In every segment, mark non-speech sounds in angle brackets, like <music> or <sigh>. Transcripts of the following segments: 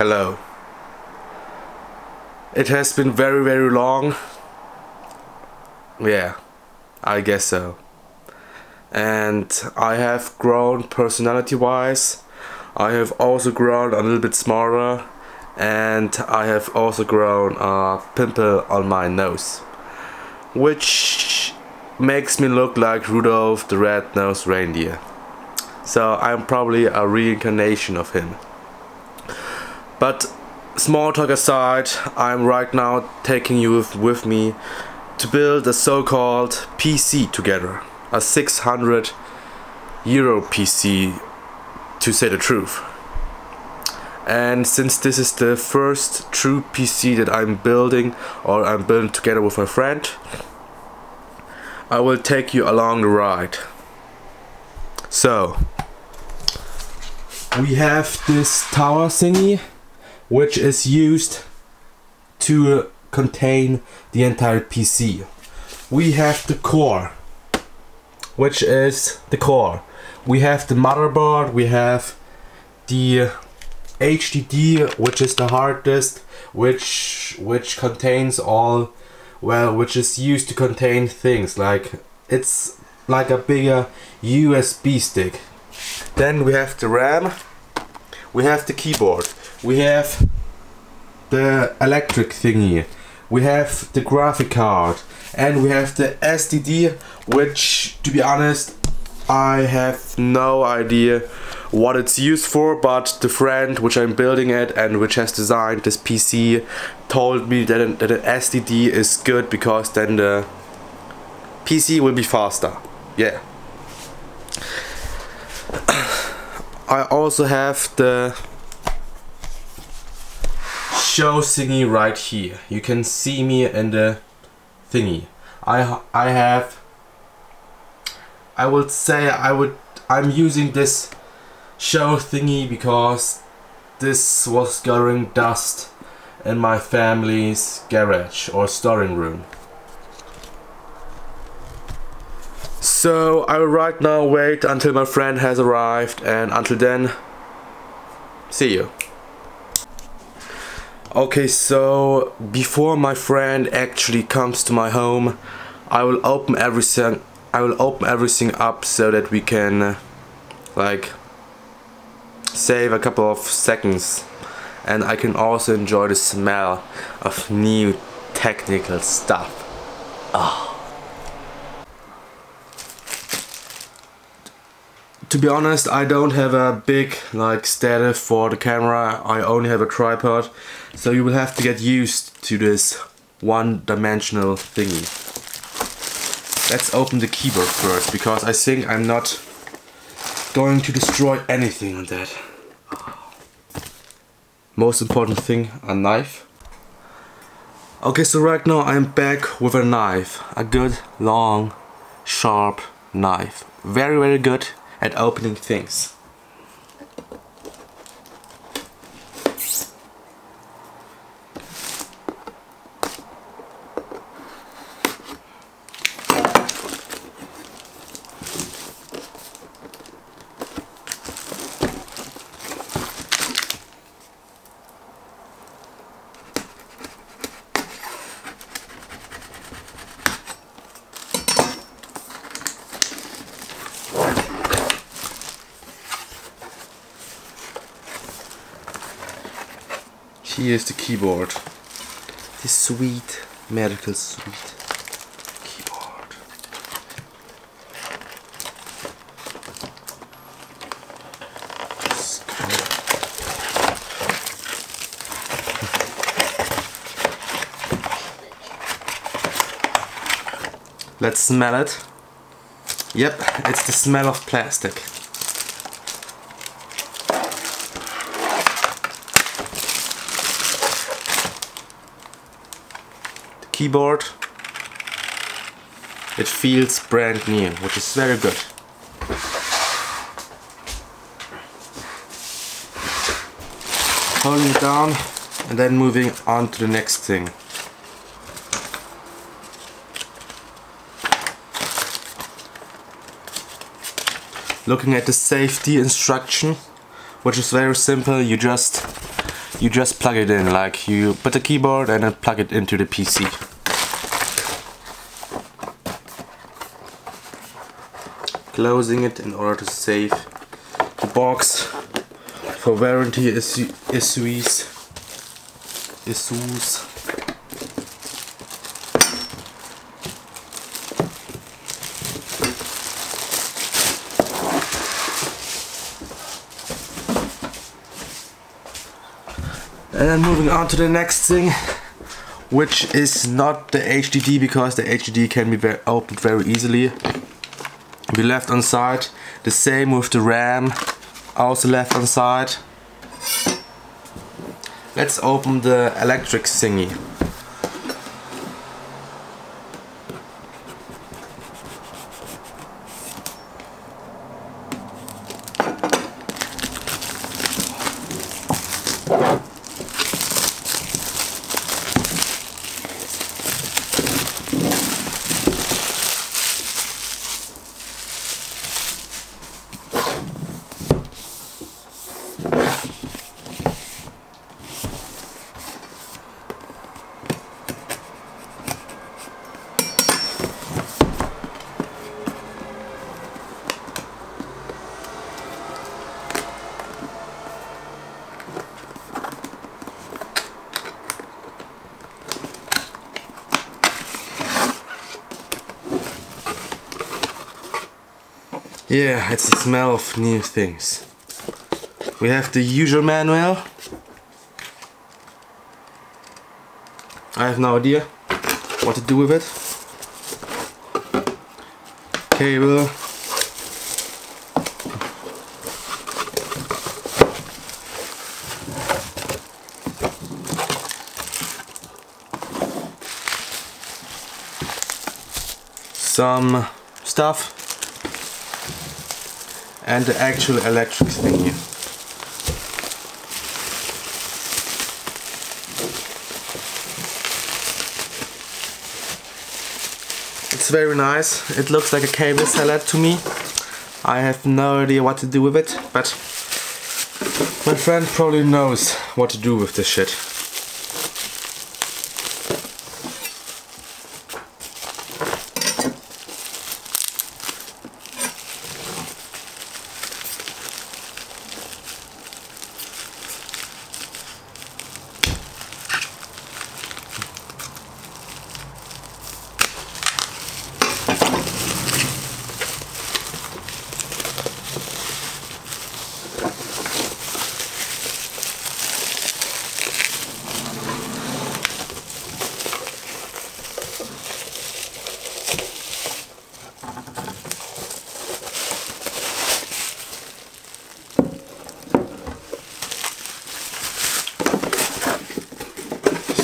Hello. It has been very very long. Yeah, I guess so. And I have grown personality wise. I have also grown a little bit smarter. and I have also grown a pimple on my nose which makes me look like Rudolph the Red-Nosed Reindeer. So I'm probably a reincarnation of him. But small talk aside, I'm right now taking you with, me to build a so-called PC together. A 600 euro PC to say the truth. And since this is the first true PC that I'm building or I'm building together with my friend, I will take you along the ride. So, we have this tower thingy which is used to contain the entire PC. We have the core which is the core. We have the motherboard, we have the uh, HDD which is the hard disk which which contains all well which is used to contain things like it's like a bigger USB stick then we have the RAM we have the keyboard we have the electric thingy we have the graphic card and we have the SSD which to be honest I have no idea what it's used for but the friend which I'm building it and which has designed this PC told me that an, that an SSD is good because then the PC will be faster. Yeah. <coughs> I also have the show thingy right here you can see me in the thingy I I have I would say I would I'm using this show thingy because this was gathering dust in my family's garage or storing room. So I will right now wait until my friend has arrived and until then see you. Okay so before my friend actually comes to my home I will open everything I will open everything up so that we can uh, like save a couple of seconds and I can also enjoy the smell of new technical stuff. Oh. To be honest, I don't have a big like stative for the camera, I only have a tripod, so you will have to get used to this one-dimensional thingy. Let's open the keyboard first, because I think I'm not going to destroy anything on that. Most important thing, a knife. Okay, so right now I'm back with a knife. A good, long, sharp knife. Very, very good at opening things. Here's the keyboard. The sweet medical sweet keyboard. Let's smell it. Yep, it's the smell of plastic. Keyboard. It feels brand new which is very good. Holding it down and then moving on to the next thing. Looking at the safety instruction which is very simple. You just you just plug it in like you put the keyboard and then plug it into the PC closing it in order to save the box for warranty issues issues And then moving on to the next thing, which is not the HDD because the HDD can be opened very easily. Left hand side. The same with the RAM, also left hand side. Let's open the electric thingy. Yeah, it's the smell of new things. We have the user manual. I have no idea what to do with it. Cable. Some stuff and the actual electric thing here. It's very nice. It looks like a cable salad to me. I have no idea what to do with it, but my friend probably knows what to do with this shit.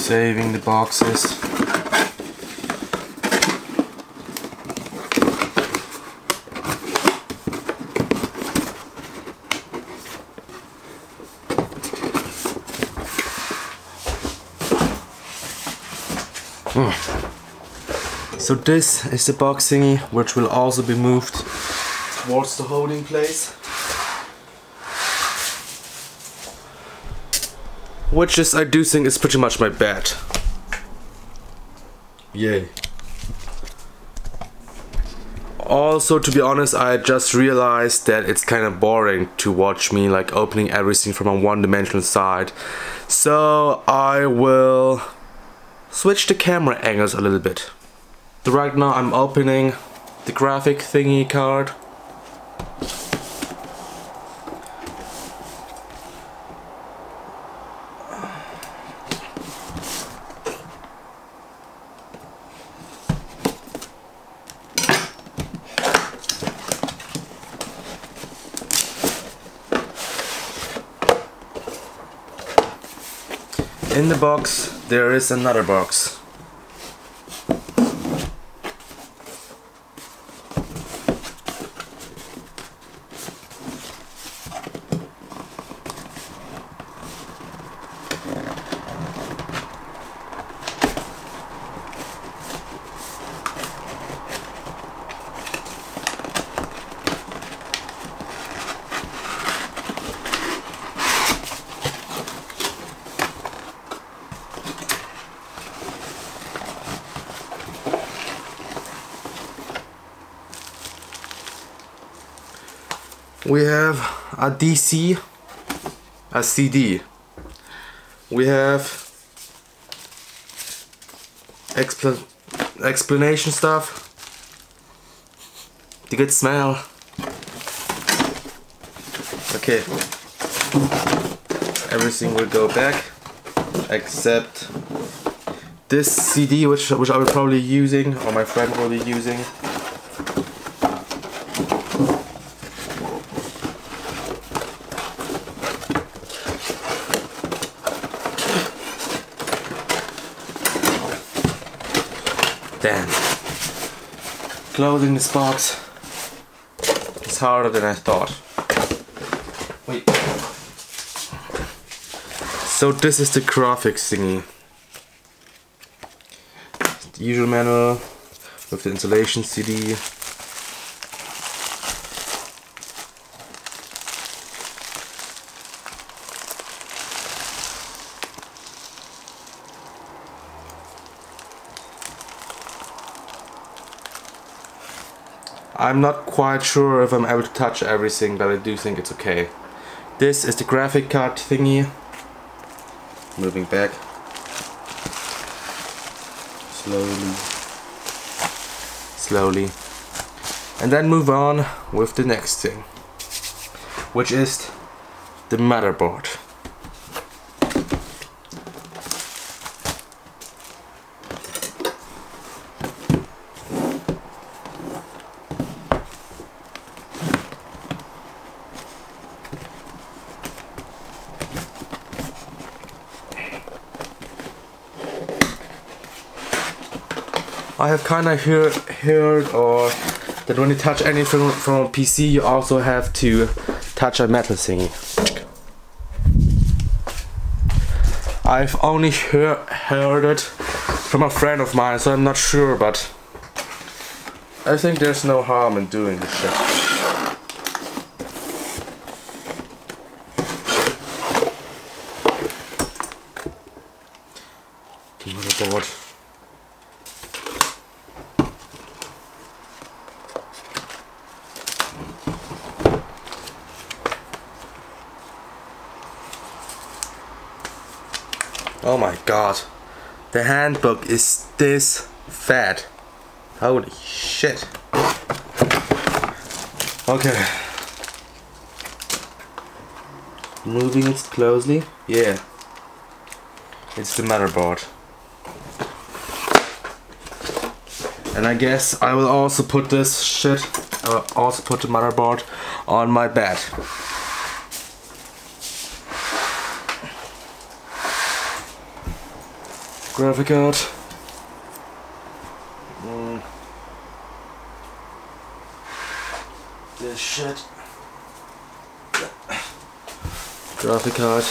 Saving the boxes. Hmm. So this is the box thingy which will also be moved towards the holding place. Which is, I do think, is pretty much my bet. Yay. Also, to be honest, I just realized that it's kind of boring to watch me like opening everything from a one-dimensional side. So I will switch the camera angles a little bit. So right now I'm opening the graphic thingy card In the box there is another box. We have a DC, a CD. We have expl explanation stuff. The good smell. Okay. Everything will go back except this CD which which I will probably using or my friend will be using. Damn. Closing this box is harder than I thought. Wait. So this is the graphics thingy. The usual manual with the installation CD. I'm not quite sure if I'm able to touch everything, but I do think it's okay. This is the graphic card thingy. Moving back. Slowly. Slowly. And then move on with the next thing. Which is the motherboard. I have kind of heard, heard or that when you touch anything from a PC you also have to touch a metal thingy. I've only hear, heard it from a friend of mine so I'm not sure but I think there's no harm in doing this shit. Motherboard. Oh my god. The handbook is this fat. Holy shit. Okay. Moving it closely. Yeah. It's the motherboard. And I guess I will also put this shit, I will also put the motherboard on my bed. Graphic card. Mm. This shit. Graphic card.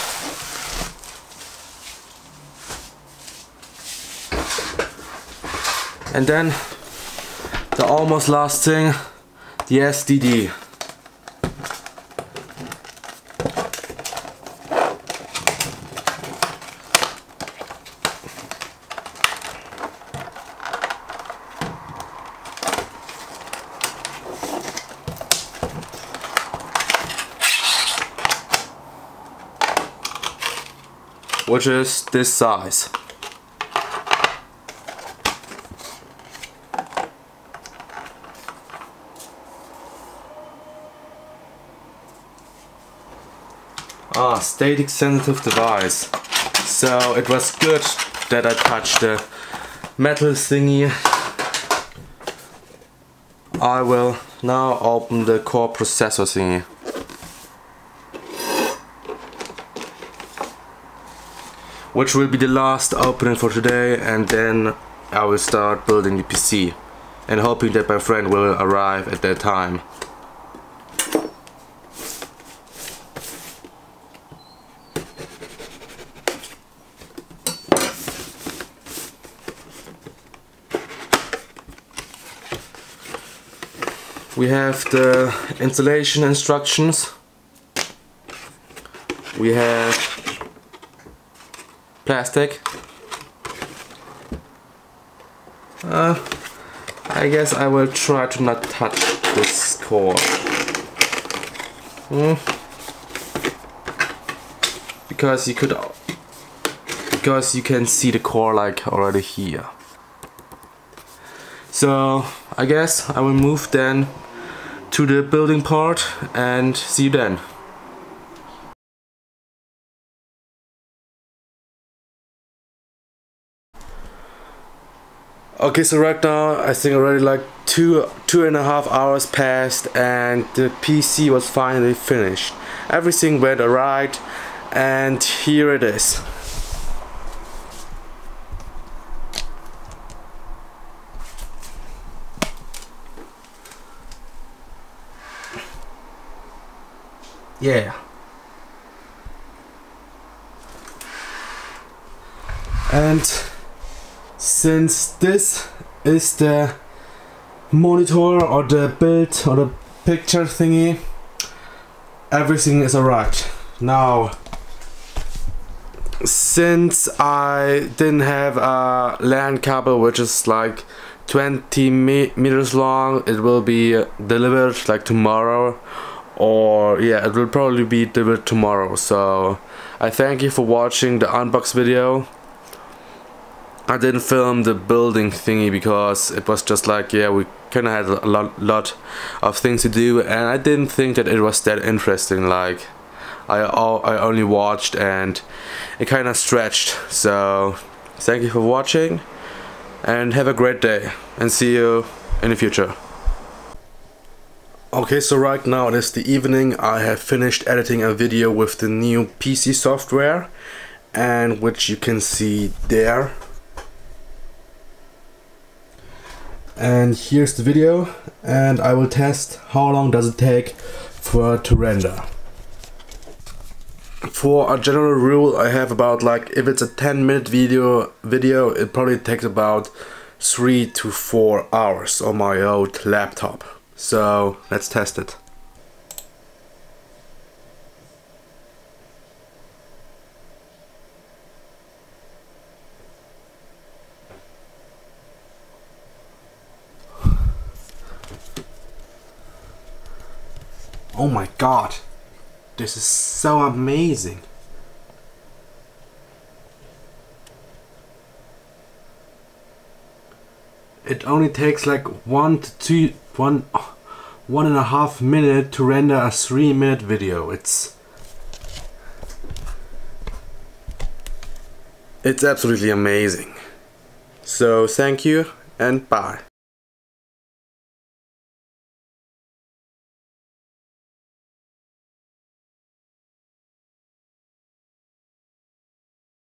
And then the almost last thing, the SDD. Which is this size. Ah, static sensitive device. So it was good that I touched the metal thingy. I will now open the core processor thingy. Which will be the last opening for today and then I will start building the PC and hoping that my friend will arrive at that time. We have the installation instructions. We have plastic. Uh, I guess I will try to not touch this core. Mm. Because you could because you can see the core like already here. So I guess I will move then to the building part and see you then. Okay, so right now I think already like two two and a half hours passed and the PC was finally finished. Everything went alright and here it is. Yeah. And since this is the monitor or the build or the picture thingy, everything is alright. Now, since I didn't have a LAN cable which is like 20 me meters long, it will be delivered like tomorrow or yeah it will probably be delivered tomorrow so I thank you for watching the unbox video I didn't film the building thingy because it was just like yeah we kinda had a lot, lot of things to do and I didn't think that it was that interesting like I, I only watched and it kinda stretched so thank you for watching and have a great day and see you in the future Okay, so right now it is the evening. I have finished editing a video with the new PC software and which you can see there. And here's the video and I will test how long does it take for to render. For a general rule I have about like if it's a 10 minute video video it probably takes about 3 to 4 hours on my old laptop. So let's test it. Oh my god, this is so amazing. It only takes like one to two one one and a half minute to render a three minute video. It's it's absolutely amazing. So thank you and bye.